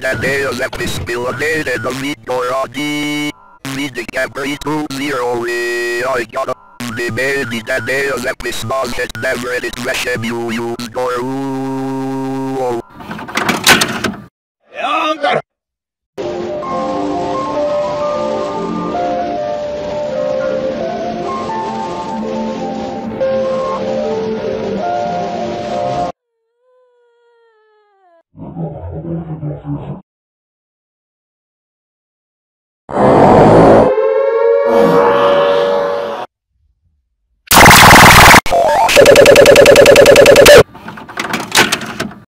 Daniel let me spill a bit and the meat or a D. The camera two zero. I got a baby Daniel let me small it never it rush you use or. you